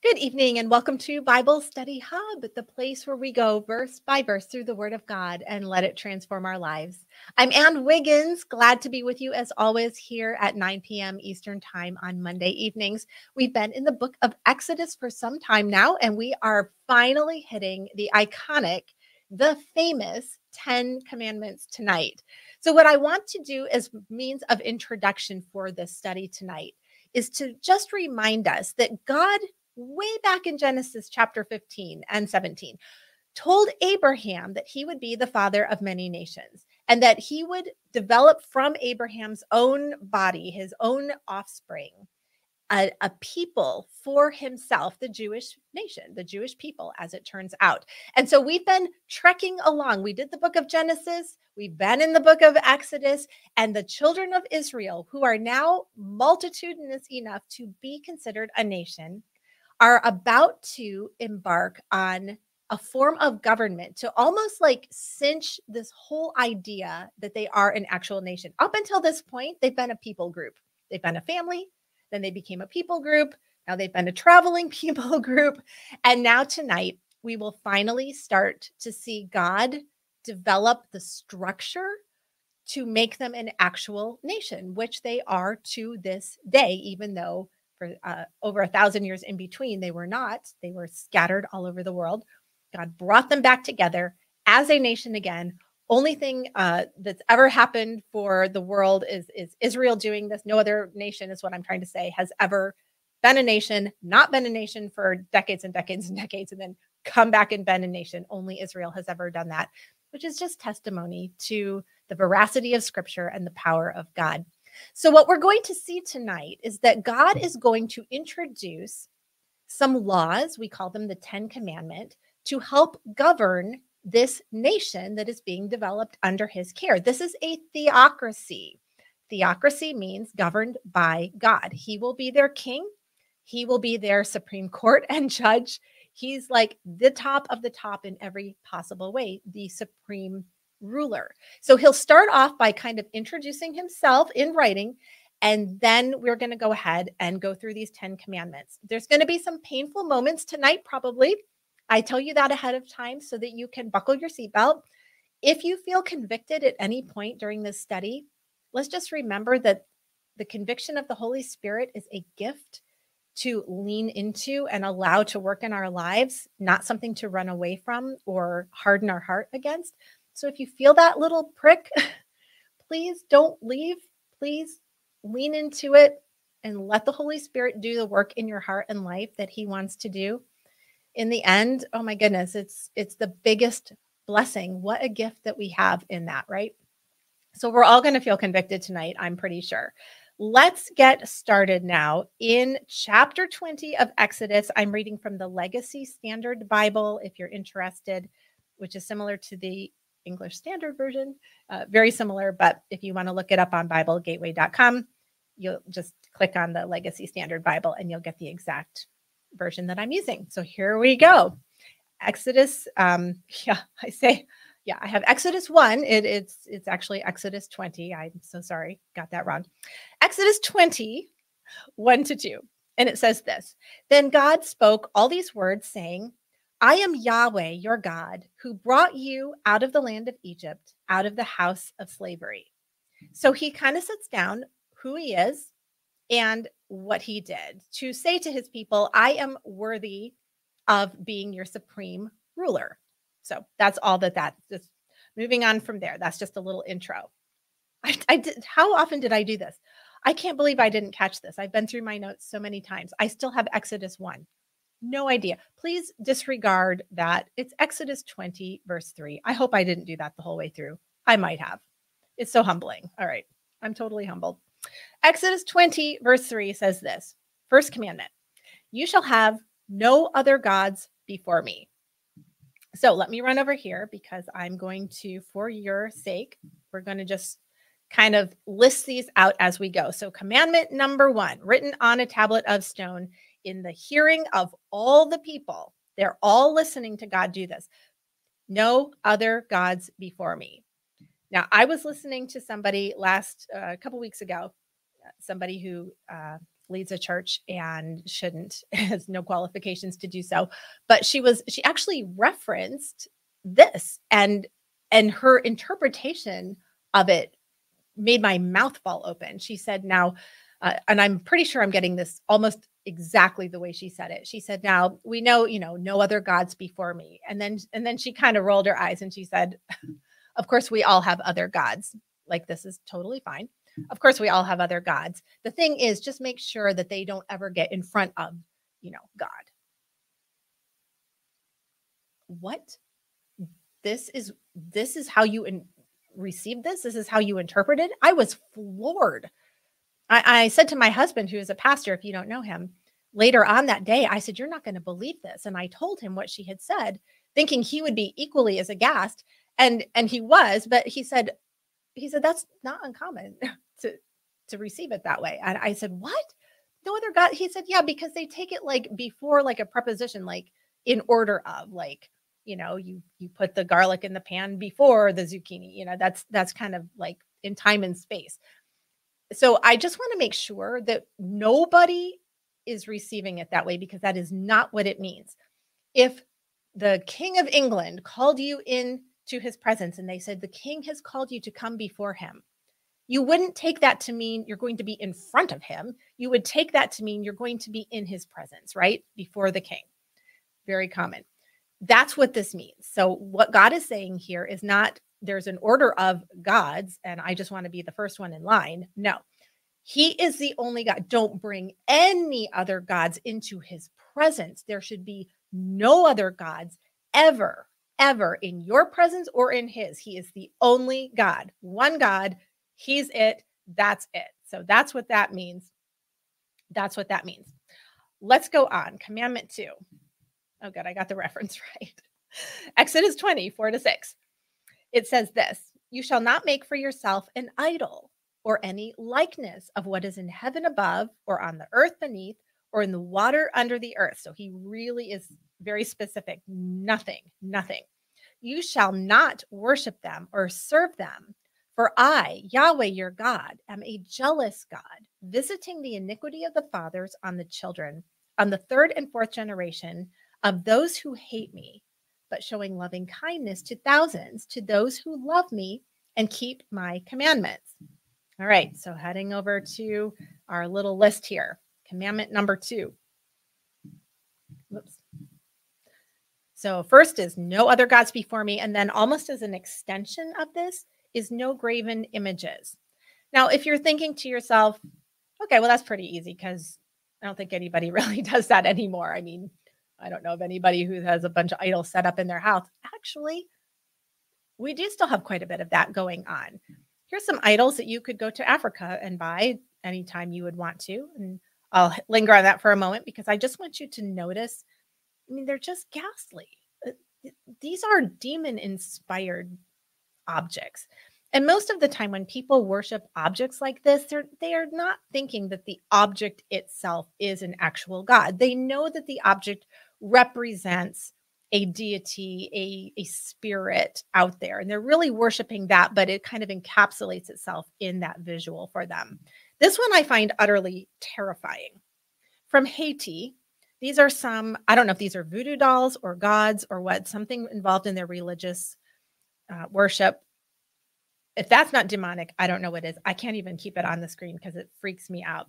Good evening and welcome to Bible Study Hub, the place where we go verse by verse through the Word of God and let it transform our lives. I'm Ann Wiggins, glad to be with you as always here at 9 p.m. Eastern Time on Monday evenings. We've been in the book of Exodus for some time now, and we are finally hitting the iconic, the famous 10 commandments tonight. So, what I want to do as means of introduction for this study tonight is to just remind us that God way back in Genesis chapter 15 and 17, told Abraham that he would be the father of many nations and that he would develop from Abraham's own body, his own offspring, a, a, people for himself, the Jewish nation, the Jewish people, as it turns out. And so we've been trekking along. We did the book of Genesis, we've been in the book of Exodus, and the children of Israel, who are now multitudinous enough to be considered a nation, are about to embark on a form of government to almost like cinch this whole idea that they are an actual nation. Up until this point, they've been a people group. They've been a family, then they became a people group. Now they've been a traveling people group. And now tonight, we will finally start to see God develop the structure to make them an actual nation, which they are to this day, even though for uh, over a thousand years in between, they were not. They were scattered all over the world. God brought them back together as a nation again. Only thing uh, that's ever happened for the world is, is Israel doing this. No other nation, is what I'm trying to say, has ever been a nation, not been a nation for decades and decades and decades, and then come back and been a nation. Only Israel has ever done that, which is just testimony to the veracity of scripture and the power of God. So, what we're going to see tonight is that God is going to introduce some laws, we call them the 10 commandment, to help govern this nation that is being developed under his care. This is a theocracy. Theocracy means governed by God. He will be their king, he will be their Supreme Court and judge. He's like the top of the top in every possible way, the supreme ruler. So he'll start off by kind of introducing himself in writing. And then we're going to go ahead and go through these 10 commandments. There's going to be some painful moments tonight, probably. I tell you that ahead of time so that you can buckle your seatbelt. If you feel convicted at any point during this study, let's just remember that the conviction of the Holy Spirit is a gift to lean into and allow to work in our lives, not something to run away from or harden our heart against. So if you feel that little prick, please don't leave. Please lean into it and let the Holy Spirit do the work in your heart and life that he wants to do. In the end, oh my goodness, it's it's the biggest blessing. What a gift that we have in that, right? So we're all going to feel convicted tonight, I'm pretty sure. Let's get started now in chapter 20 of Exodus. I'm reading from the Legacy Standard Bible if you're interested, which is similar to the English Standard Version. Uh, very similar, but if you want to look it up on BibleGateway.com, you'll just click on the Legacy Standard Bible and you'll get the exact version that I'm using. So here we go. Exodus, um, yeah, I say, yeah, I have Exodus 1. It, it's it's actually Exodus 20. I'm so sorry, got that wrong. Exodus 20, 1 to 2. And it says this Then God spoke all these words, saying, I am Yahweh, your God, who brought you out of the land of Egypt, out of the house of slavery. So he kind of sits down who he is and what he did to say to his people, I am worthy of being your supreme ruler. So that's all that that just moving on from there. That's just a little intro. I, I did how often did I do this? I can't believe I didn't catch this. I've been through my notes so many times. I still have Exodus 1. No idea. Please disregard that. It's Exodus 20, verse 3. I hope I didn't do that the whole way through. I might have. It's so humbling. All right. I'm totally humbled. Exodus 20, verse 3 says this First commandment You shall have no other gods before me. So let me run over here because I'm going to, for your sake, we're going to just kind of list these out as we go. So, commandment number one, written on a tablet of stone, in the hearing of all the people. They're all listening to God do this. No other gods before me. Now, I was listening to somebody last a uh, couple weeks ago, somebody who uh, leads a church and shouldn't has no qualifications to do so but she was she actually referenced this and and her interpretation of it made my mouth fall open she said now uh, and i'm pretty sure i'm getting this almost exactly the way she said it she said now we know you know no other gods before me and then and then she kind of rolled her eyes and she said of course we all have other gods like this is totally fine of course, we all have other gods. The thing is, just make sure that they don't ever get in front of, you know, God. What? This is this is how you in, received this. This is how you interpreted. I was floored. I, I said to my husband, who is a pastor, if you don't know him, later on that day, I said, "You're not going to believe this," and I told him what she had said, thinking he would be equally as aghast, and and he was. But he said, he said that's not uncommon to to receive it that way. And I said, "What? No other God?" He said, "Yeah, because they take it like before like a preposition like in order of like, you know, you you put the garlic in the pan before the zucchini. You know, that's that's kind of like in time and space. So I just want to make sure that nobody is receiving it that way because that is not what it means. If the king of England called you in to his presence and they said the king has called you to come before him you wouldn't take that to mean you're going to be in front of him. You would take that to mean you're going to be in his presence, right? Before the king. Very common. That's what this means. So, what God is saying here is not there's an order of gods and I just want to be the first one in line. No, he is the only God. Don't bring any other gods into his presence. There should be no other gods ever, ever in your presence or in his. He is the only God, one God He's it. That's it. So that's what that means. That's what that means. Let's go on. Commandment two. Oh, good. I got the reference right. Exodus 20, 4 to 6. It says this You shall not make for yourself an idol or any likeness of what is in heaven above, or on the earth beneath, or in the water under the earth. So he really is very specific. Nothing, nothing. You shall not worship them or serve them, for I, Yahweh your God, am a jealous God, visiting the iniquity of the fathers on the children, on the third and fourth generation of those who hate me, but showing loving kindness to thousands, to those who love me and keep my commandments. All right, so heading over to our little list here. Commandment number two. Whoops. So, first is no other gods before me. And then, almost as an extension of this, is no graven images. Now, if you're thinking to yourself, okay, well, that's pretty easy because I don't think anybody really does that anymore. I mean, I don't know of anybody who has a bunch of idols set up in their house. Actually, we do still have quite a bit of that going on. Here's some idols that you could go to Africa and buy anytime you would want to. And I'll linger on that for a moment because I just want you to notice. I mean, they're just ghastly. Uh, these are demon inspired objects. And most of the time, when people worship objects like this, they're they are not thinking that the object itself is an actual God. They know that the object represents a deity, a, a spirit out there. And they're really worshiping that, but it kind of encapsulates itself in that visual for them. This one I find utterly terrifying. From Haiti, these are some, I don't know if these are voodoo dolls or gods or what, something involved in their religious uh, worship. If that's not demonic, I don't know what is. I can't even keep it on the screen because it freaks me out.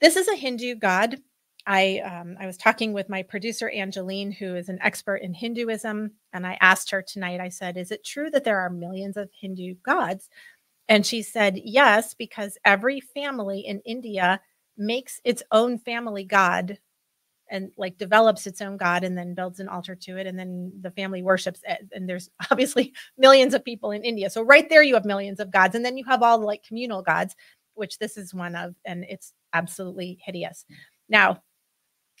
This is a Hindu god. I um, I was talking with my producer Angeline, who is an expert in Hinduism, and I asked her tonight. I said, "Is it true that there are millions of Hindu gods?" And she said, "Yes, because every family in India makes its own family god and like develops its own god and then builds an altar to it and then the family worships it and there's obviously millions of people in india so right there you have millions of gods and then you have all the like communal gods which this is one of and it's absolutely hideous now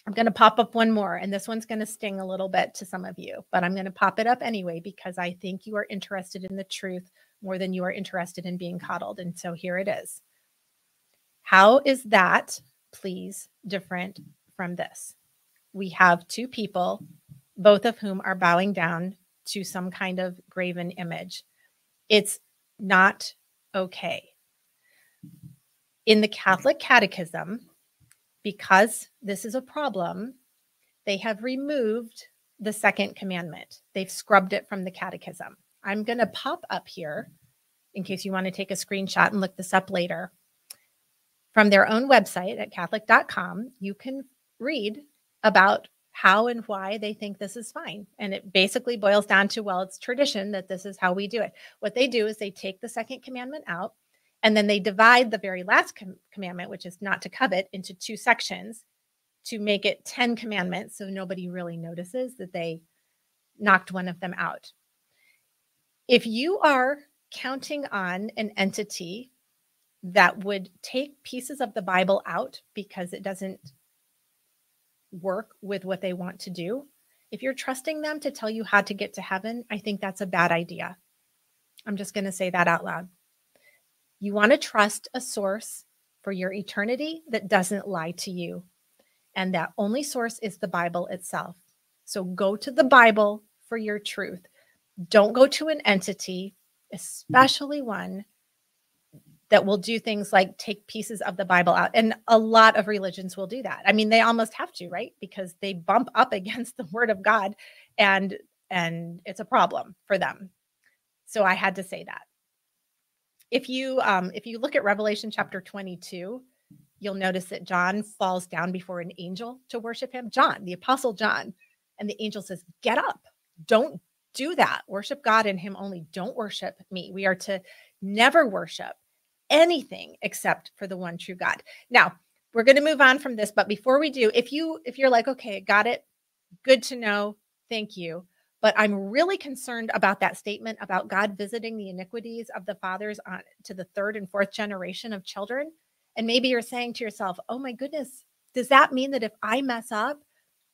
i'm going to pop up one more and this one's going to sting a little bit to some of you but i'm going to pop it up anyway because i think you are interested in the truth more than you are interested in being coddled and so here it is how is that please different from this. We have two people, both of whom are bowing down to some kind of graven image. It's not okay. In the Catholic Catechism, because this is a problem, they have removed the second commandment. They've scrubbed it from the catechism. I'm going to pop up here in case you want to take a screenshot and look this up later. From their own website at catholic.com, you can read about how and why they think this is fine. And it basically boils down to well, it's tradition that this is how we do it. What they do is they take the second commandment out and then they divide the very last com- commandment, which is not to covet, into two sections to make it 10 commandments. So nobody really notices that they knocked one of them out. If you are counting on an entity that would take pieces of the Bible out because it doesn't work with what they want to do, if you're trusting them to tell you how to get to heaven, I think that's a bad idea. I'm just going to say that out loud. You want to trust a source for your eternity that doesn't lie to you. And that only source is the Bible itself. So go to the Bible for your truth. Don't go to an entity, especially one that will do things like take pieces of the Bible out. And a lot of religions will do that. I mean, they almost have to, right? Because they bump up against the word of God and and it's a problem for them. So I had to say that. If you um if you look at Revelation chapter 22, you'll notice that John falls down before an angel to worship him. John, the apostle John, and the angel says, "Get up. Don't do that. Worship God and him only. Don't worship me. We are to never worship anything except for the one true God. Now, we're going to move on from this, but before we do, if you if you're like, okay, got it, good to know, thank you. But I'm really concerned about that statement about God visiting the iniquities of the fathers on to the third and fourth generation of children. And maybe you're saying to yourself, oh my goodness, does that mean that if I mess up,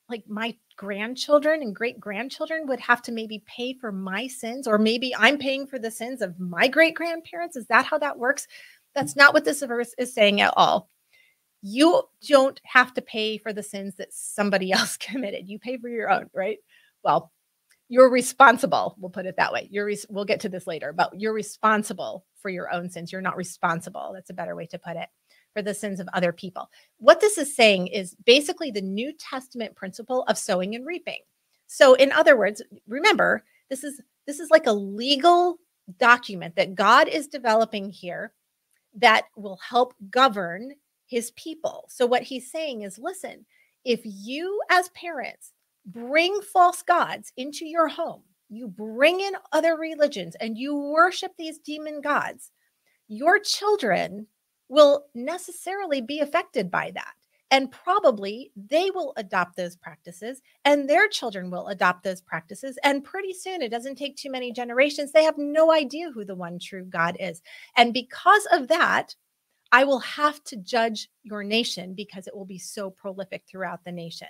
like my grandchildren and great grandchildren would have to maybe pay for my sins, or maybe I'm paying for the sins of my great grandparents. Is that how that works? That's not what this verse is saying at all. You don't have to pay for the sins that somebody else committed. You pay for your own, right? Well, you're responsible. We'll put it that way. You're we'll get to this later, but you're responsible for your own sins. You're not responsible. That's a better way to put it for the sins of other people. What this is saying is basically the New Testament principle of sowing and reaping. So in other words, remember, this is this is like a legal document that God is developing here that will help govern his people. So what he's saying is listen, if you as parents bring false gods into your home, you bring in other religions and you worship these demon gods, your children will necessarily be affected by that. And probably they will adopt those practices and their children will adopt those practices. And pretty soon, it doesn't take too many generations, they have no idea who the one true God is. And because of that, I will have to judge your nation because it will be so prolific throughout the nation.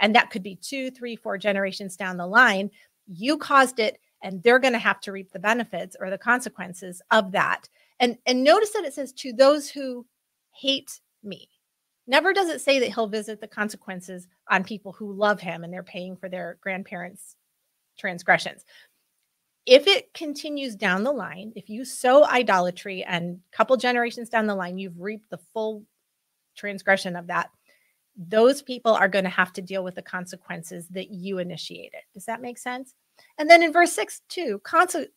And that could be two, three, four generations down the line. You caused it, and they're going to have to reap the benefits or the consequences of that. And and notice that it says to those who hate me. Never does it say that he'll visit the consequences on people who love him and they're paying for their grandparents' transgressions. If it continues down the line, if you sow idolatry and a couple generations down the line, you've reaped the full transgression of that, those people are going to have to deal with the consequences that you initiated. Does that make sense? And then in verse 6 too,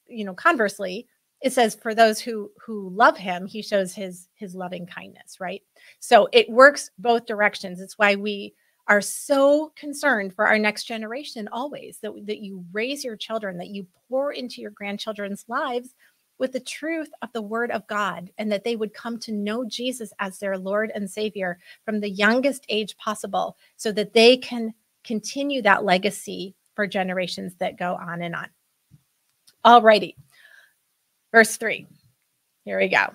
you know, conversely, it says for those who who love him he shows his his loving kindness right so it works both directions it's why we are so concerned for our next generation always that, that you raise your children that you pour into your grandchildren's lives with the truth of the word of god and that they would come to know jesus as their lord and savior from the youngest age possible so that they can continue that legacy for generations that go on and on all righty Verse 3. Here we go.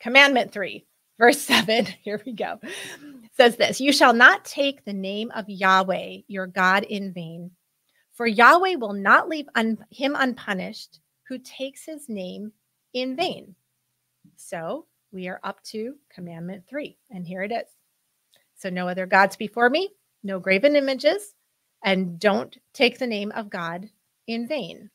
Commandment 3, verse 7. Here we go. Says this You shall not take the name of Yahweh, your God, in vain, for Yahweh will not leave un- him unpunished who takes his name in hmm. vain. So we are up to commandment 3, and here it is. So no other gods before me, no graven images, and don't take the name of God in vain.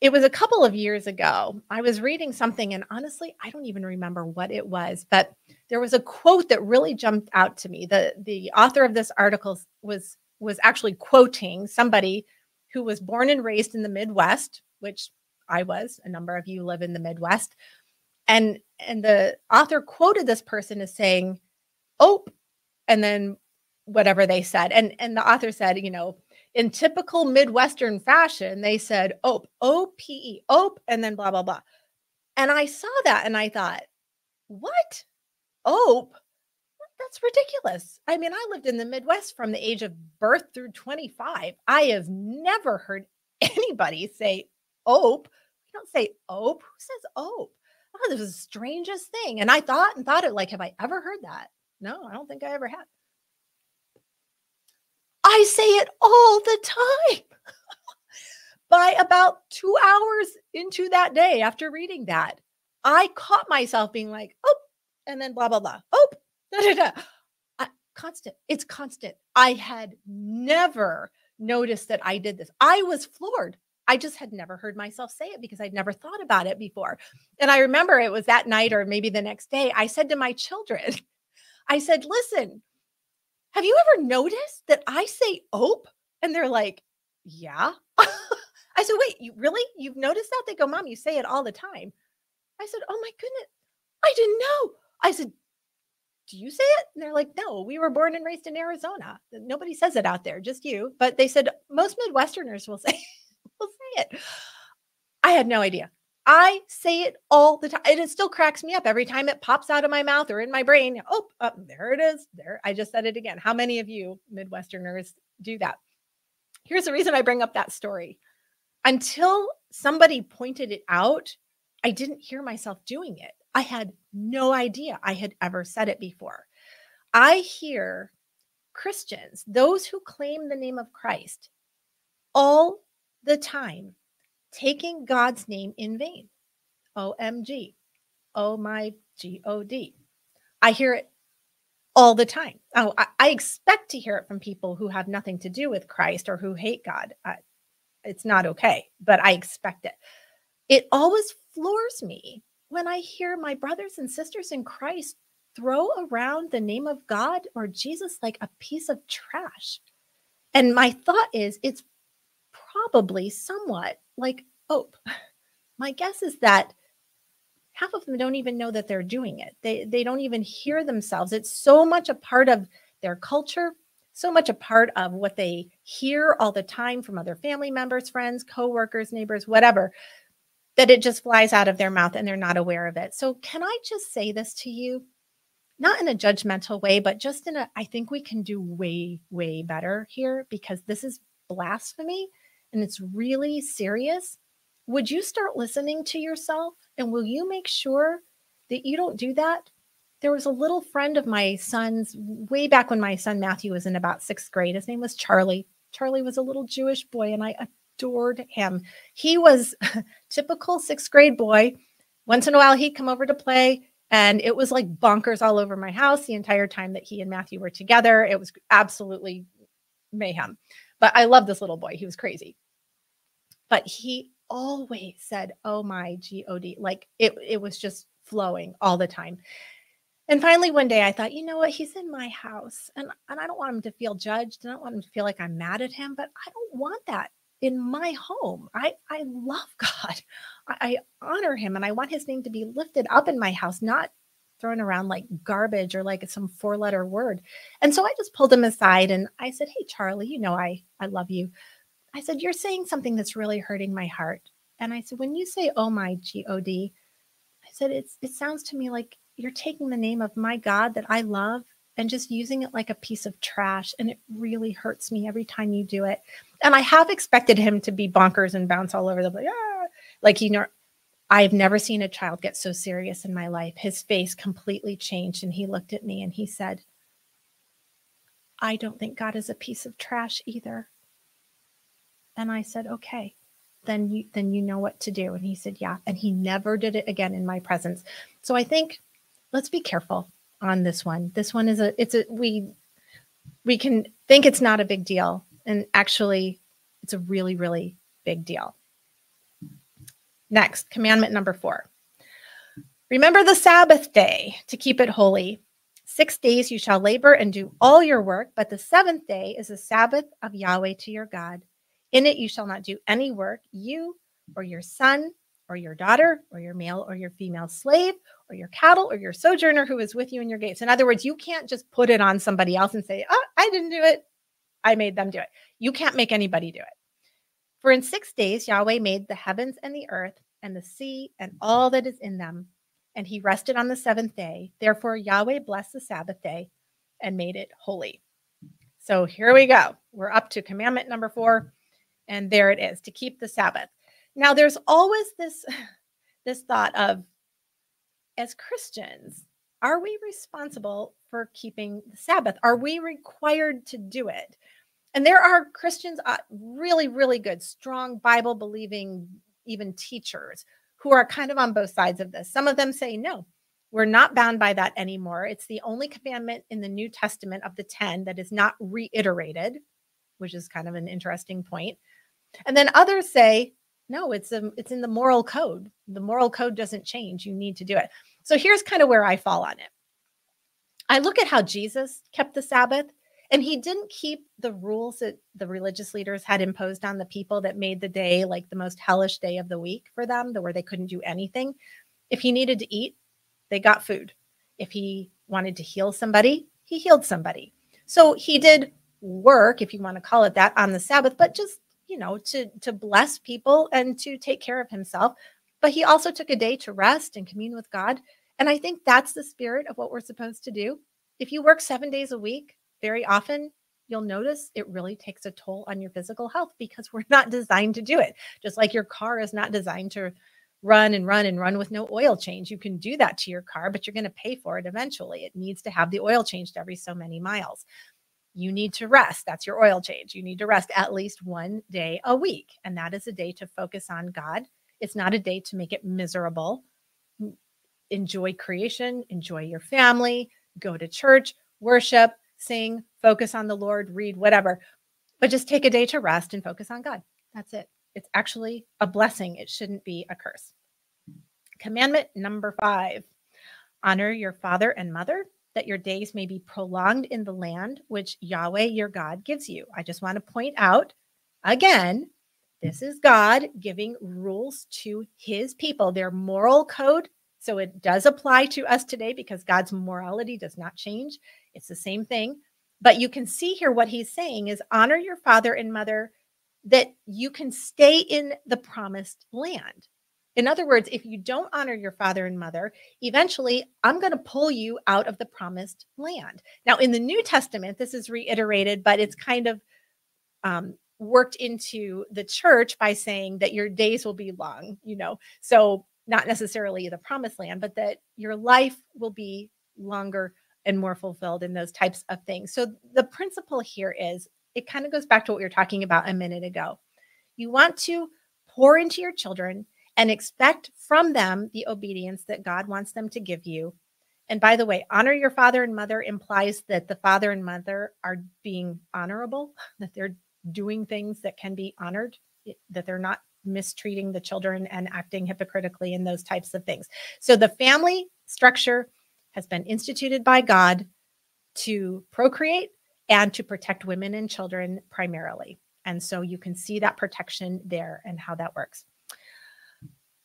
it was a couple of years ago. I was reading something, and honestly, I don't even remember what it was, but there was a quote that really jumped out to me. The the author of this article was was actually quoting somebody who was born and raised in the Midwest, which I was. A number of you live in the Midwest. And and the author quoted this person as saying, "Oh," and then whatever they said. And and the author said, you know, in typical Midwestern fashion, they said "ope," O P E, ope, and then blah blah blah. And I saw that and I thought, what? Ope? That's ridiculous. I mean, I lived in the Midwest from the age of birth through 25. I have never heard anybody say ope. You don't say ope. Who says ope? Oh, this is the strangest thing. And I thought and thought it like, have I ever heard that? No, I don't think I ever have. I say it all the time. By about two hours into that day after reading that, I caught myself being like, oh, and then blah, blah, blah. Oh, da, da, da. I, constant. It's constant. I had never noticed that I did this. I was floored. I just had never heard myself say it because I'd never thought about it before. And I remember it was that night or maybe the next day, I said to my children, I said, listen, have you ever noticed that I say ope? And they're like, yeah. I said, wait, you really? You've noticed that? They go, mom, you say it all the time. I said, oh my goodness. I didn't know. I said, do you say it? And they're like, no, we were born and raised in Arizona. Nobody says it out there, just you. But they said most Midwesterners will say, will say it. I had no idea. I say it all the time. And it still cracks me up every time it pops out of my mouth or in my brain. Oh, oh, there it is. There. I just said it again. How many of you Midwesterners do that? Here's the reason I bring up that story. Until somebody pointed it out, I didn't hear myself doing it. I had no idea I had ever said it before. I hear Christians, those who claim the name of Christ, all the time taking God's name in vain. OMG. Oh my God. I hear it all the time. Oh, I, I, expect to hear it from people who have nothing to do with Christ or who hate God. It's not okay, but I expect it. It always floors me when I hear my brothers and sisters in Christ throw around the name of God or Jesus like a piece of trash. And my thought is, it's probably somewhat like hope. My guess is that half of them don't even know that they're doing it. They they don't even hear themselves. It's so much a part of their culture, so much a part of what they hear all the time from other family members, friends, coworkers, neighbors, whatever, that it just flies out of their mouth and they're not aware of it. So can I just say this to you? Not in a judgmental way, but just in a I think we can do way way better here because this is blasphemy and it's really serious would you start listening to yourself and will you make sure that you don't do that? There was a little friend of my son's way back when my son Matthew was in about sixth grade. His name was Charlie. Charlie was a little Jewish boy and I adored him. He was typical sixth grade boy. Once in a while, he'd come over to play, and it was like bonkers all over my house the entire time that he and Matthew were together. It was absolutely mayhem. But I love this little boy. He was crazy. But he always said, "Oh my God." Like it it was just flowing all the time. And finally one day I thought, "You know what? He's in my house and and I don't want him to feel judged. I don't want him to feel like I'm mad at him, but I don't want that in my home. I I love God. I, I honor him and I want his name to be lifted up in my house, not thrown around like garbage or like some four letter word. And so I just pulled him aside and I said, Hey, Charlie, you know, I, I love you. I said, You're saying something that's really hurting my heart. And I said, When you say, Oh my God, I said, it's, It sounds to me like you're taking the name of my God that I love and just using it like a piece of trash. And it really hurts me every time you do it. And I have expected him to be bonkers and bounce all over the place. Ah! Like, you know, I've never seen a child get so serious in my life. His face completely changed and he looked at me and he said, I don't think God is a piece of trash either. And I said, okay, then you then you know what to do. And he said, yeah. And he never did it again in my presence. So I think let's be careful on this one. This one is a it's a we we can think it's not a big deal. And actually it's a really, really big deal. Next, commandment number four. Remember the Sabbath day to keep it holy. Six days you shall labor and do all your work, but the seventh day is the Sabbath of Yahweh to your God. In it you shall not do any work, you or your son or your daughter or your male or your female slave or your cattle or your sojourner who is with you in your gates. In other words, you can't just put it on somebody else and say, oh, I didn't do it. I made them do it. You can't make anybody do it. For in six days Yahweh made the heavens and the earth and the sea and all that is in them. And he rested on the seventh day. Therefore, Yahweh blessed the Sabbath day and made it holy. So here we go. We're up to commandment number four. And there it is to keep the Sabbath. Now, there's always this, this thought of, as Christians, are we responsible for keeping the Sabbath? Are we required to do it? And there are Christians, uh, really, really good, strong Bible believing, even teachers who are kind of on both sides of this. Some of them say, no, we're not bound by that anymore. It's the only commandment in the New Testament of the 10 that is not reiterated, which is kind of an interesting point. And then others say, no, it's a, um, it's in the moral code. The moral code doesn't change. You need to do it. So here's kind of where I fall on it. I look at how Jesus kept the Sabbath, and he didn't keep the rules that the religious leaders had imposed on the people that made the day like the most hellish day of the week for them, the where they couldn't do anything. If he needed to eat, they got food. If he wanted to heal somebody, he healed somebody. So he did work, if you want to call it that, on the Sabbath, but just you know, to to bless people and to take care of himself. But he also took a day to rest and commune with God. And I think that's the spirit of what we're supposed to do. If you work 7 days a week, very often you'll notice it really takes a toll on your physical health because we're not designed to do it. Just like your car is not designed to run and run and run with no oil change. You can do that to your car, but you're going to pay for it eventually. It needs to have the oil changed every so many miles you need to rest. That's your oil change. You need to rest at least one day a week. And that is a day to focus on God. It's not a day to make it miserable. Enjoy creation, enjoy your family, go to church, worship, sing, focus on the Lord, read, whatever. But just take a day to rest and focus on God. That's it. It's actually a blessing. It shouldn't be a curse. Commandment number five honor your father and mother that your days may be prolonged in the land which Yahweh your God gives you. I just want to point out again, this is God giving rules to his people, their moral code. So it does apply to us today because God's morality does not change. It's the same thing. But you can see here what he's saying is honor your father and mother that you can stay in the promised land. In other words, if you don't honor your father and mother, eventually I'm going to pull you out of the promised land. Now, in the New Testament, this is reiterated, but it's kind of um, worked into the church by saying that your days will be long, you know. So, not necessarily the promised land, but that your life will be longer and more fulfilled in those types of things. So, the principle here is it kind of goes back to what we were talking about a minute ago. You want to pour into your children and expect from them the obedience that God wants them to give you. And by the way, honor your father and mother implies that the father and mother are being honorable, that they're doing things that can be honored, that they're not mistreating the children and acting hypocritically and those types of things. So the family structure has been instituted by God to procreate and to protect women and children primarily. And so you can see that protection there and how that works.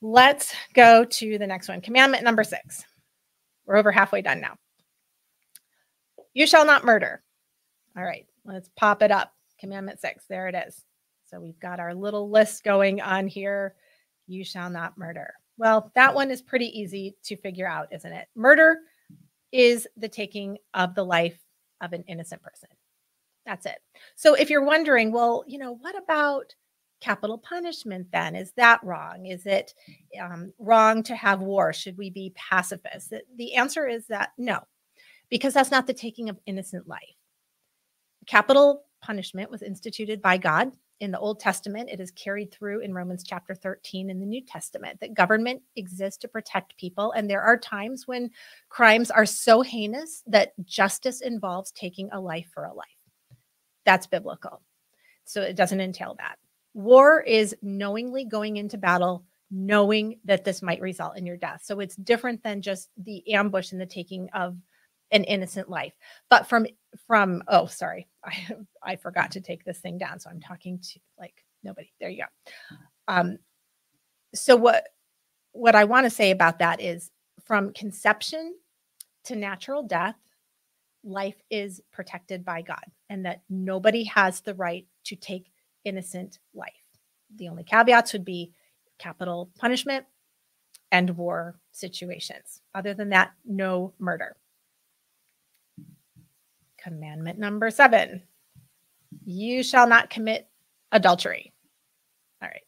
Let's go to the next one. Commandment number six. We're over halfway done now. You shall not murder. All right, let's pop it up. Commandment six. There it is. So we've got our little list going on here. You shall not murder. Well, that one is pretty easy to figure out, isn't it? Murder is the taking of the life of an innocent person. That's it. So if you're wondering, well, you know, what about capital punishment then? Is that wrong? Is it um, wrong to have war? Should we be pacifists? The answer is that no, because that's not the taking of innocent life. Capital punishment was instituted by God in the Old Testament. It is carried through in Romans chapter 13 in the New Testament that government exists to protect people. And there are times when crimes are so heinous that justice involves taking a life for a life. That's biblical. So it doesn't entail that. War is knowingly going into battle, knowing that this might result in your death. So it's different than just the ambush and the taking of an innocent life. But from from oh sorry, I I forgot to take this thing down. So I'm talking to like nobody. There you go. Um so what what I want to say about that is from conception to natural death, life is protected by God and that nobody has the right to take innocent life. The only caveats would be capital punishment and war situations. Other than that, no murder. Commandment number seven you shall not commit adultery. All right.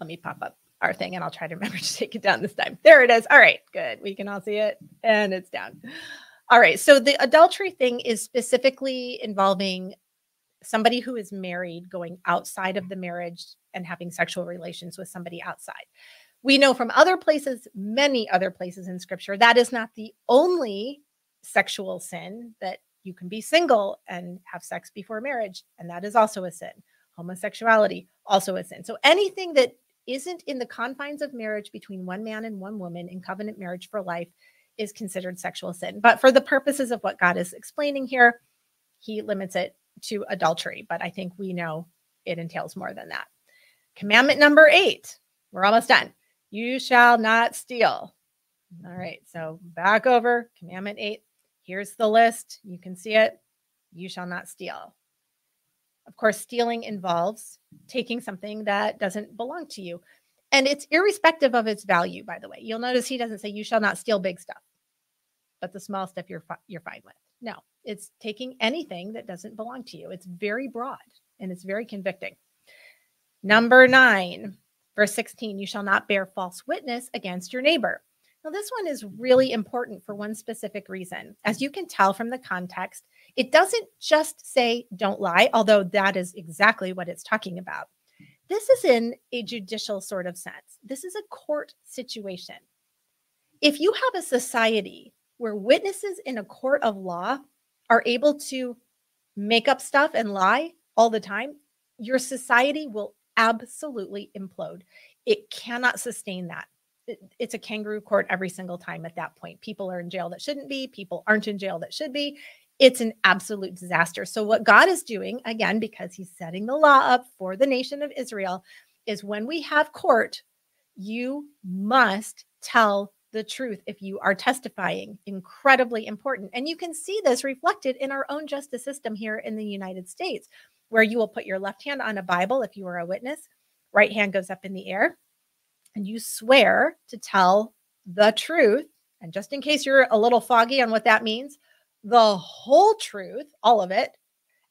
Let me pop up our thing and I'll try to remember to take it down this time. There it is. All right, good. We can all see it and it's down. All right. So the adultery thing is specifically involving somebody who is married going outside of mm-hmm. the marriage and having sexual relations with somebody outside. We know from other places, many other places in scripture, that is not the only sexual sin that you can be single and have sex before marriage, and that is also a sin. Homosexuality, also a sin. So anything that isn't in the confines of marriage between one man and one woman in covenant marriage for life is considered sexual sin. But for the purposes of what God is explaining here, he limits it to adultery. But I think we know it entails more than that. Commandment number eight, we're almost done. You shall not steal. All mm-hmm. right, so back over commandment eight. Here's the list. You can see it. You shall not steal. Of course, stealing involves taking something that doesn't belong to you. And it's irrespective of its value, by the way. You'll notice he doesn't say you shall not steal big stuff, but the small stuff you're, fi- you're fine with. No, it's taking anything that doesn't belong to you. It's very broad and it's very convicting. Number nine, verse 16, you shall not bear false witness against your neighbor. Now, this one is really important for one specific reason. As you can tell from the context, it doesn't just say don't lie, although that is exactly what it's talking about. This is in a judicial sort of sense. This is a court situation. If you have a society where witnesses in a court of law are able to make up stuff and lie all the time, your society will absolutely implode. It cannot sustain that. it's a kangaroo court every single time at that point. People are in jail that shouldn't be, people aren't in jail that should be. It's an absolute disaster. So, what God is doing, again, because He's setting the law up for the nation of Israel, is when we have court, you must tell the truth if you are testifying. Incredibly important. And you can see this reflected in our own justice system here in the United States where you will put your left hand on a Bible if you are a witness, right hand goes up in the air, and you swear to tell the truth. And just in case you're a little foggy on what that means, the whole truth, all of it,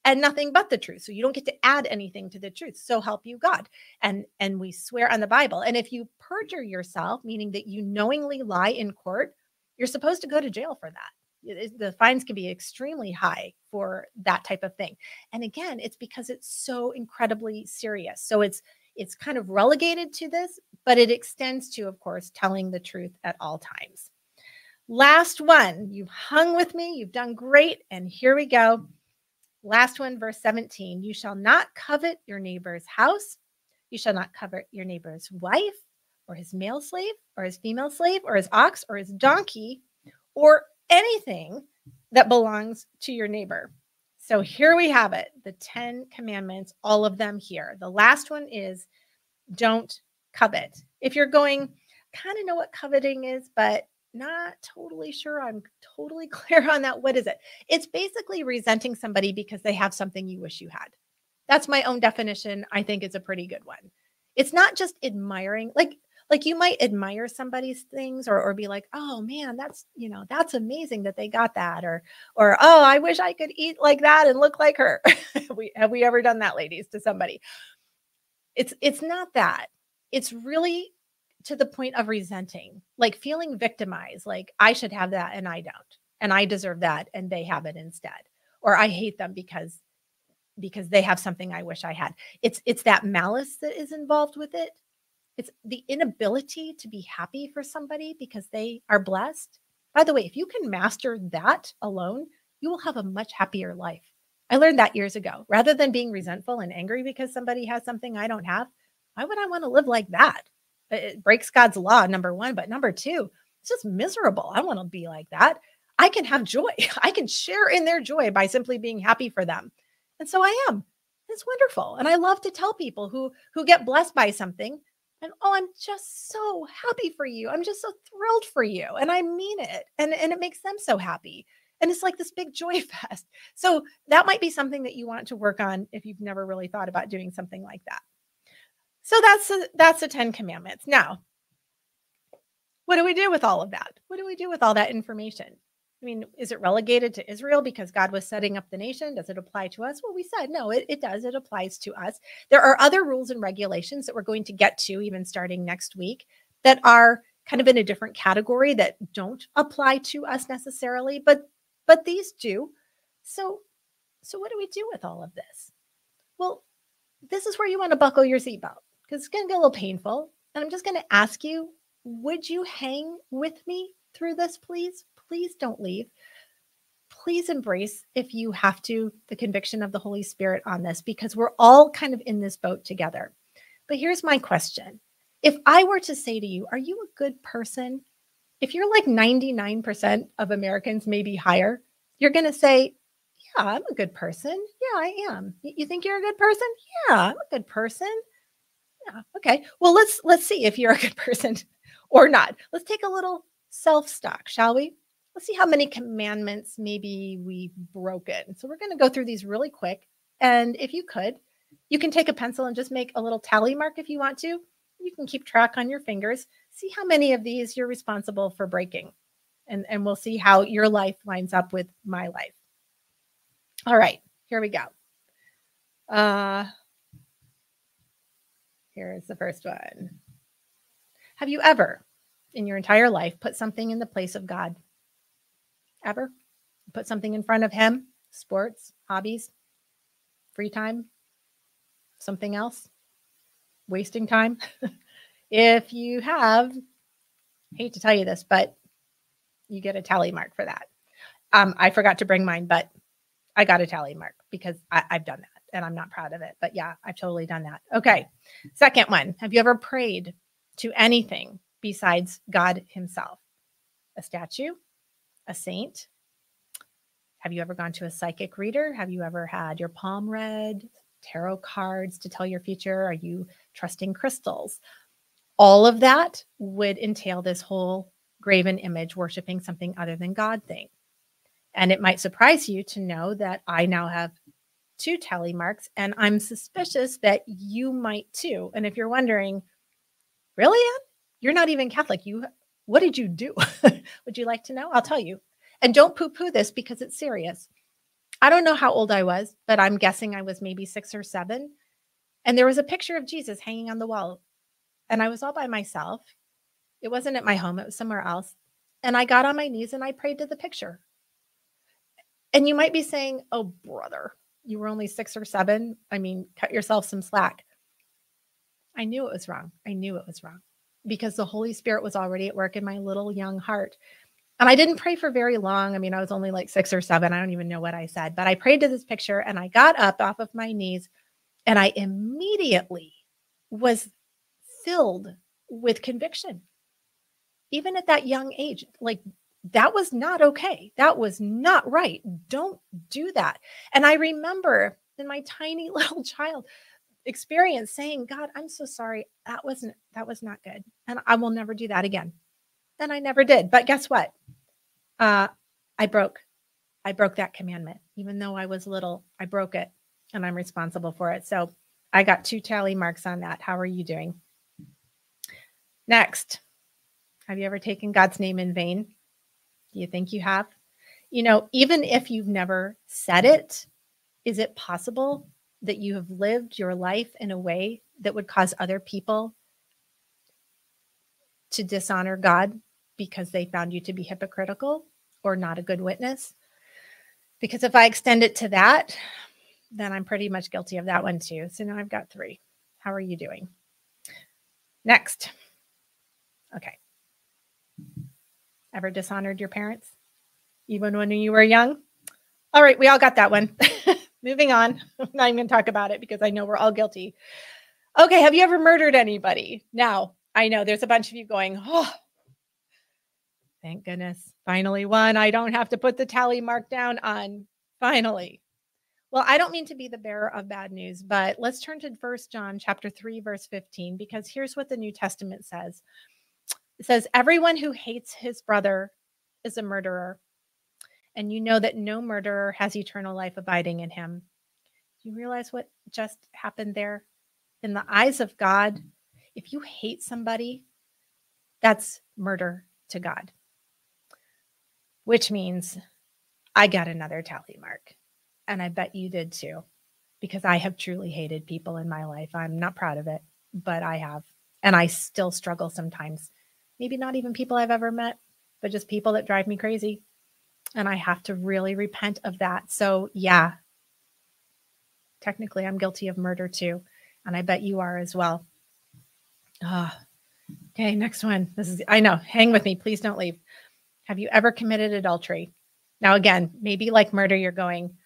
and nothing but the truth. So you don't get to add anything to the truth. So help you God. And and we swear on the Bible. And if you perjure yourself, meaning that you knowingly lie in court, you're supposed to go to jail for that the fines can be extremely high for that type of thing and again it's because it's so incredibly serious so it's it's kind of relegated to this but it extends to of course telling the truth at all times last one you've hung with me you've done great and here we go last one verse 17 you shall not covet your neighbor's house you shall not covet your neighbor's wife or his male slave or his female slave or his ox or his donkey or anything that belongs to your neighbor. So here we have it the 10 commandments, all of them here. The last one is don't covet. If you're going, kind of know what coveting is, but not totally sure I'm totally clear on that. What is it? It's basically resenting somebody because they have something you wish you had. That's my own definition. I think it's a pretty good one. It's not just admiring, like like you might admire somebody's things or or be like oh man that's you know that's amazing that they got that or or oh i wish i could eat like that and look like her we have we ever done that ladies to somebody it's it's not that it's really to the point of resenting like feeling victimized like i should have that and i don't and i deserve that and they have it instead or i hate them because because they have something i wish i had it's it's that malice that is involved with it it's the inability to be happy for somebody because they are blessed. By the way, if you can master that alone, you will have a much happier life. I learned that years ago. Rather than being resentful and angry because somebody has something I don't have, Why would I want to live like that? It breaks God's law, number one. But number two, it's just miserable. I want to be like that. I can have joy. I can share in their joy by simply being happy for them. And so I am. It's wonderful. And I love to tell people who who get blessed by something and oh, I'm just so happy for you. I'm just so thrilled for you. And I mean it. And and it makes them so happy. And it's like this big joy fest. So that might be something that you want to work on if you've never really thought about doing something like that. So that's a, that's the 10 commandments. Now, what do we do with all of that? What do we do with all that information? I mean, is it relegated to Israel because God was setting up the nation? Does it apply to us? Well, we said no, it, it does. It applies to us. There are other rules and regulations that we're going to get to even starting next week that are kind of in a different category that don't apply to us necessarily, but but these do. So so what do we do with all of this? Well, this is where you want to buckle your seatbelt because it's going to get a little painful. And I'm just going to ask you, would you hang with me through this, please? please don't leave. Please embrace, if you have to, the conviction of the Holy Spirit on this because we're all kind of in this boat together. But here's my question If I were to say to you, Are you a good person? If you're like 99% of Americans, maybe higher, you're going to say, Yeah, I'm a good person. Yeah, I am. You think you're a good person? Yeah, I'm a good person. Yeah, okay. Well, let's let's see if you're a good person or not. Let's take a little self stock, shall we? let's see how many commandments maybe we've broken. So we're going to go through these really quick. And if you could, you can take a pencil and just make a little tally mark if you want to. You can keep track on your fingers. See how many of these you're responsible for breaking. And, and we'll see how your life lines up with my life. All right, here we go. Uh, here's the first one. Have you ever, in your entire life, put something in the place of God? ever? Put something in front of him, sports, hobbies, free time, something else, wasting time. if you have, hate to tell you this, but you get a tally mark for that. Um, I forgot to bring mine, but I got a tally mark because I, I've done that and I'm not proud of it. But yeah, I've totally done that. Okay. Second one Have you ever prayed to anything besides God Himself? A statue, a saint? Have you ever gone to a psychic reader? Have you ever had your palm read, tarot cards to tell your future? Are you trusting crystals? All of that would entail this whole graven image worshiping something other than God thing. And it might surprise you to know that I now have two tally marks, and I'm suspicious that you might too. And if you're wondering, really, Anne? You're not even Catholic. You what did you do? Would you like to know? I'll tell you. And don't poo poo this because it's serious. I don't know how old I was, but I'm guessing I was maybe six or seven. And there was a picture of Jesus hanging on the wall. And I was all by myself. It wasn't at my home, it was somewhere else. And I got on my knees and I prayed to the picture. And you might be saying, oh, brother, you were only six or seven. I mean, cut yourself some slack. I knew it was wrong. I knew it was wrong because the Holy Spirit was already at work in my little young heart. And I didn't pray for very long. I mean, I was only like six or seven. I don't even know what I said, but I prayed to this picture and I got up off of my knees and I immediately was filled with conviction. Even at that young age, like that was not okay. That was not right. Don't do that. And I remember in my tiny little child experience saying, God, I'm so sorry. That wasn't, that was not good. And I will never do that again. And I never did. But guess what? Uh, I broke. I broke that commandment. Even though I was little, I broke it and I'm responsible for it. So I got two tally marks on that. How are you doing? Next, have you ever taken God's name in vain? You think you have? You know, even if you've never said it, is it possible that you have lived your life in a way that would cause other people to dishonor God because they found you to be hypocritical or not a good witness? Because if I extend it to that, then I'm pretty much guilty of that one too. So now I've got three. How are you doing? Next. Okay. Ever dishonored your parents? Even when you were young? All right, we all got that one. Moving on. I'm not even going to talk about it because I know we're all guilty. Okay, have you ever murdered anybody? Now, I know there's a bunch of you going, oh, thank goodness. Finally, one I don't have to put the tally mark down on. Finally. Well, I don't mean to be the bearer of bad news, but let's turn to First John chapter 3 verse 15 because here's what the New Testament says. It says everyone who hates his brother is a murderer. And you know that no murderer has eternal life abiding in him. Do you realize what just happened there? In the eyes of God, if you hate somebody, that's murder to God, which means I got another tally mark. And I bet you did too, because I have truly hated people in my life. I'm not proud of it, but I have. And I still struggle sometimes. Maybe not even people I've ever met, but just people that drive me crazy. And I have to really repent of that. So, yeah, technically, I'm guilty of murder too. And I bet you are as well. Oh, okay, next one. This is, I know, hang with me. Please don't leave. Have you ever committed adultery? Now, again, maybe like murder, you're going,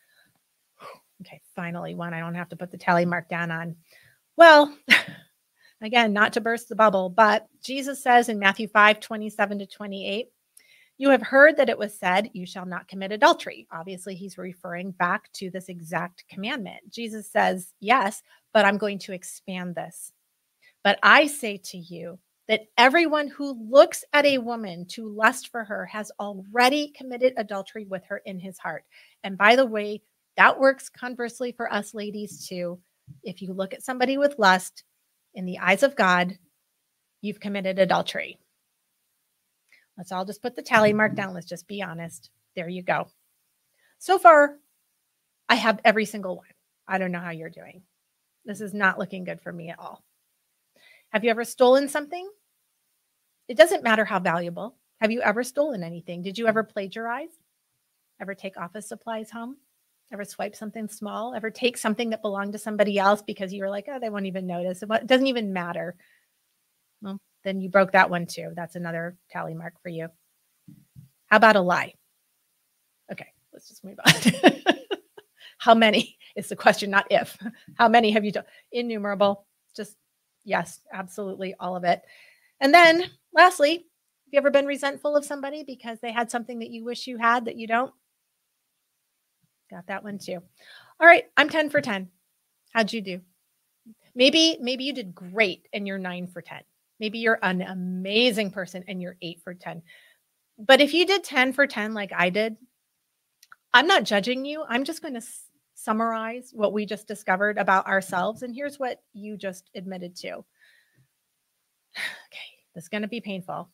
okay, finally one I don't have to put the tally mark down on. Well, again, not to burst the bubble, but Jesus says in Matthew 5 27 to 28, you have heard that it was said, You shall not commit adultery. Obviously, he's referring back to this exact commandment. Jesus says, Yes, but I'm going to expand this. But I say to you that everyone who looks at a woman to lust for her has already committed adultery with her in his heart. And by the way, that works conversely for us ladies too. If you look at somebody with lust in the eyes of God, you've committed adultery. Let's all just put the tally mark down. Let's just be honest. There you go. So far, I have every single one. I don't know how you're doing. This is not looking good for me at all. Have you ever stolen something? It doesn't matter how valuable. Have you ever stolen anything? Did you ever plagiarize? Ever take office supplies home? Ever swipe something small? Ever take something that belonged to somebody else because you were like, oh, they won't even notice? It doesn't even matter. Well, then you broke that one too. That's another tally mark for you. How about a lie? Okay, let's just move on. How many is the question, not if. How many have you done? Innumerable. Just yes, absolutely all of it. And then lastly, have you ever been resentful of somebody because they had something that you wish you had that you don't? Got that one too. All right, I'm 10 for 10. How'd you do? Maybe maybe you did great and you're 9 for 10. Maybe you're an amazing person and you're 8 for 10. But if you did 10 for 10 like I did, I'm not judging you. I'm just going to summarize what we just discovered about ourselves and here's what you just admitted to. Okay, this is going to be painful.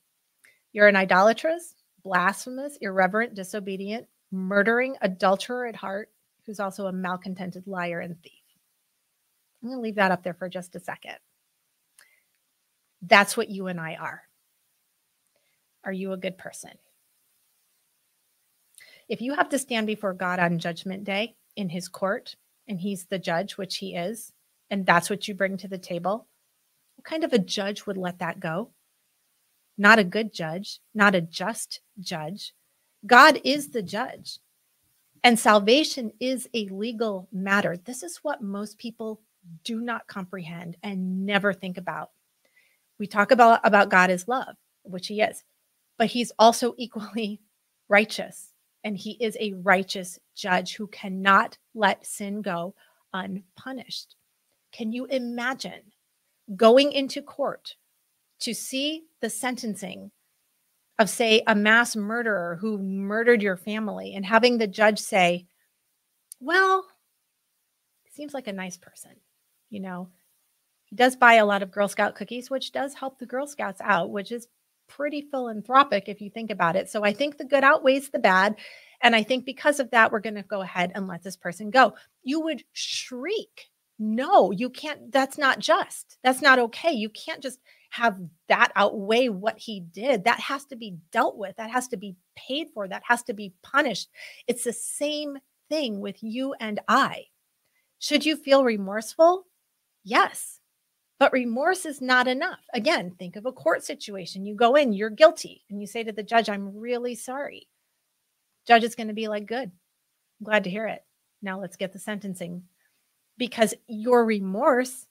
You're an idolatrous, blasphemous, irreverent, disobedient, murdering adulterer at heart, who's also a malcontented liar and thief. I'm going to leave that up there for just a second. That's what you and I are. Are you a good person? If you have to stand before God on judgment day in his court, and he's the judge, which he is, and that's what you bring to the table, what kind of a judge would let that go? Not a good judge, not a just judge, God is the judge, and salvation is a legal matter. This is what most people do not comprehend and never think about. We talk about, about God as love, which he is, but he's also equally righteous. And he is a righteous judge who cannot let sin go unpunished. Can you imagine going into court to see the sentencing of, say, a mass murderer who murdered your family and having the judge say, well, seems like a nice person, you know. He does buy a lot of Girl Scout cookies, which does help the Girl Scouts out, which is pretty philanthropic if you think about it. So I think the good outweighs the bad. And I think because of that, we're going to go ahead and let this person go. You would shriek. No, you can't. That's not just. That's not okay. You can't just have that outweigh what he did. That has to be dealt with. That has to be paid for. That has to be punished. It's the same thing with you and I. Should you feel remorseful? Yes. But remorse is not enough. Again, think of a court situation. You go in, you're guilty, and you say to the judge, I'm really sorry. Judge is going to be like, Good. I'm glad to hear it. Now let's get the sentencing. Because your remorse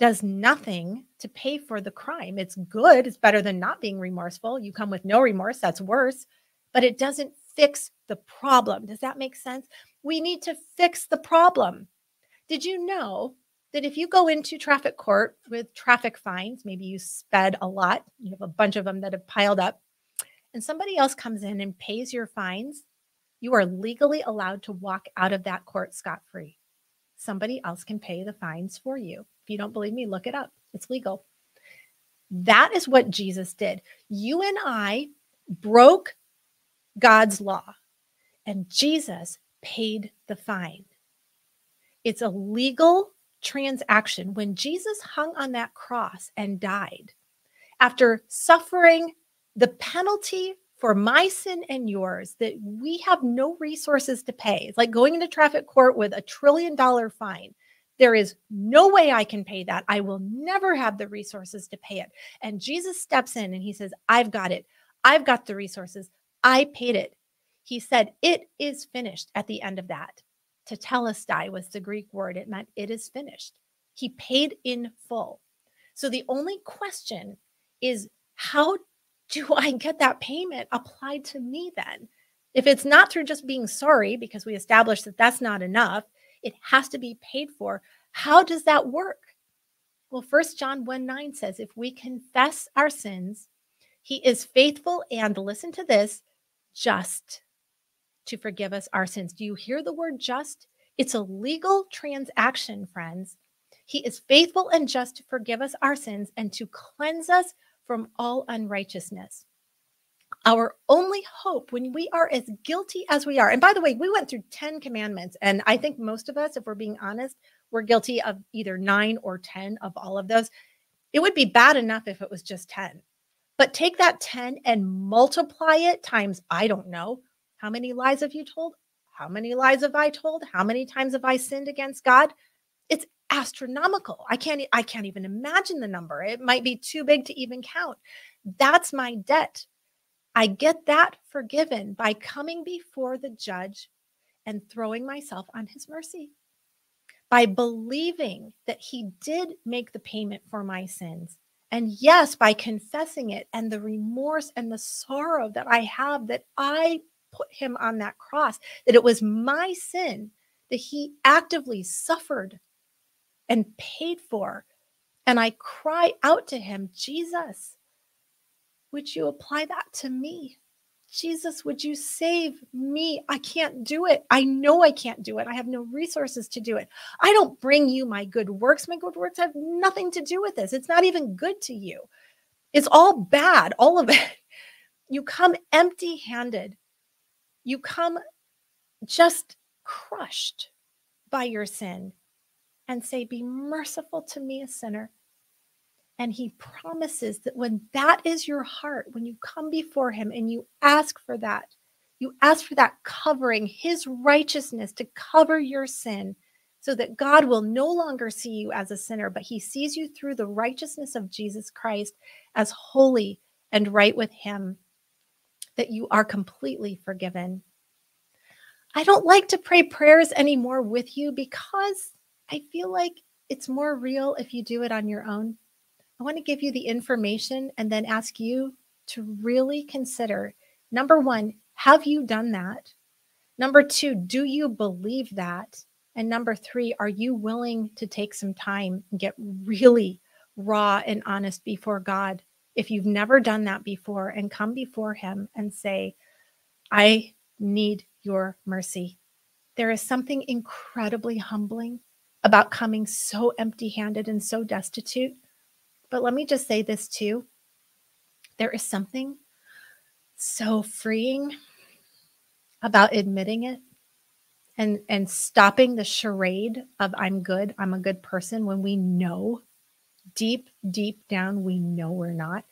does nothing to pay for the crime. It's good. It's better than not being remorseful. You come with no remorse, that's worse, but it doesn't fix the problem. Does that make sense? We need to fix the problem. Did you know that if you go into traffic court with traffic fines, maybe you sped a lot, you have a bunch of them that have piled up, and somebody else comes in and pays your fines, you are legally allowed to walk out of that court scot free. Somebody else can pay the fines for you. You don't believe me, look it up. It's legal. That is what Jesus did. You and I broke God's law, and Jesus paid the fine. It's a legal transaction. When Jesus hung on that cross and died, after suffering the penalty for my sin and yours that we have no resources to pay. It's like going into traffic court with a trillion dollar fine. There is no way I can pay that. I will never have the resources to pay it. And Jesus steps in and he says, I've got it. I've got the resources. I paid it. He said, It is finished at the end of that. Tetelestai was the Greek word. It meant it is finished. He paid in full. So the only question is, how do I get that payment applied to me then? If it's not through just being sorry, because we established that that's not enough, it has to be paid for. How does that work? Well, First John 1 9 says, if we confess our sins, he is faithful and listen to this, just to forgive us our sins. Do you hear the word just? It's a legal transaction, friends. He is faithful and just to forgive us our sins and to cleanse us from all unrighteousness. Our only hope when we are as guilty as we are, and by the way, we went through 10 commandments, and I think most of us, if we're being honest, we're guilty of either nine or 10 of all of those. It would be bad enough if it was just 10. But take that 10 and multiply it times, I don't know, how many lies have you told? How many lies have I told? How many times have I sinned against God? It's astronomical. I can't I can't even imagine the number. It might be too big to even count. That's my debt. I get that forgiven by coming before the judge and throwing myself on his mercy. By believing that he did make the payment for my sins. And yes, by confessing it and the remorse and the sorrow that I have that I put him on that cross, that it was my sin that he actively suffered and paid for. And I cry out to him, Jesus, would you apply that to me? Jesus, would you save me? I can't do it. I know I can't do it. I have no resources to do it. I don't bring you my good works. My good works have nothing to do with this. It's not even good to you. It's all bad, all of it. You come empty handed. You come just crushed by your sin and say, Be merciful to me, a sinner. And he promises that when that is your heart, when you come before him and you ask for that, you ask for that covering, his righteousness to cover your sin, so that God will no longer see you as a sinner, but he sees you through the righteousness of Jesus Christ as holy and right with him, that you are completely forgiven. I don't like to pray prayers anymore with you because I feel like it's more real if you do it on your own. I want to give you the information and then ask you to really consider number one, have you done that? Number two, do you believe that? And number three, are you willing to take some time and get really raw and honest before God? If you've never done that before, and come before Him and say, I need your mercy. There is something incredibly humbling about coming so empty handed and so destitute. But let me just say this too. There is something so freeing about admitting it and and stopping the charade of i'm good i'm a good person when we know deep deep down we know we're not.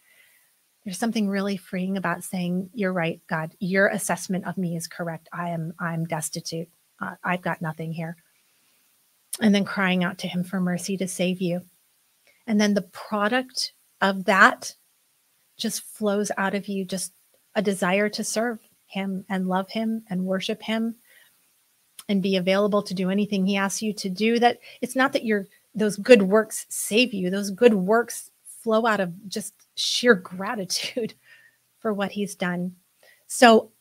There's something really freeing about saying you're right god. Your assessment of me is correct. I am i'm destitute. Uh, i've got nothing here. And then crying out to him for mercy to save you. And then the product of that just flows out of you, just a desire to serve him and love him and worship him and be available to do anything he asks you to do. That it's not that you're those good works save you. Those good works flow out of just sheer gratitude for what he's done. So,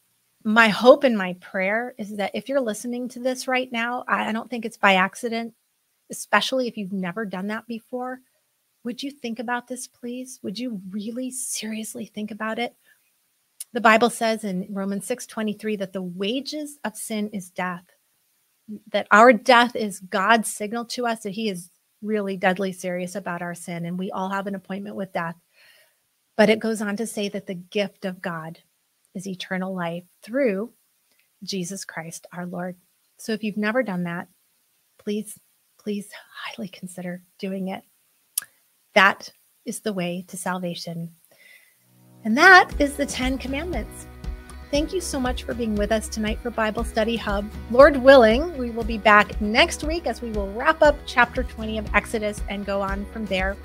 my hope and my prayer is that if you're listening to this right now, I don't think it's by accident, especially if you've never done that before. Would you think about this, please? Would you really seriously think about it? The Bible says in Romans 6 23 that the wages of sin is death, that our death is God's signal to us that He is really deadly serious about our sin, and we all have an appointment with death. But it goes on to say that the gift of God is eternal life through Jesus Christ our Lord. So if you've never done that, please, please highly consider doing it. That is the way to salvation. And that is the Ten Commandments. Thank you so much for being with us tonight for Bible Study Hub. Lord willing, we will be back next week as we will wrap up chapter 20 of Exodus and go on from there.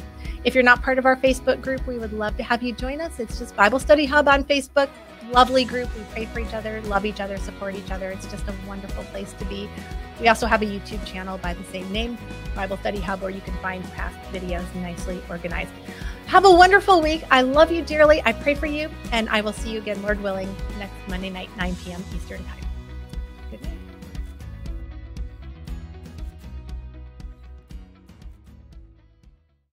If you're not part of our Facebook group, we would love to have you join us. It's just Bible Study Hub on Facebook. Lovely group. We pray for each other, love each other, support each other. It's just a wonderful place to be. We also have a YouTube channel by the same name, Bible Study Hub, where you can find past videos nicely organized. Have a wonderful week. I love you dearly. I pray for you, and I will see you again, Lord willing, next Monday night, 9 p.m. Eastern Time.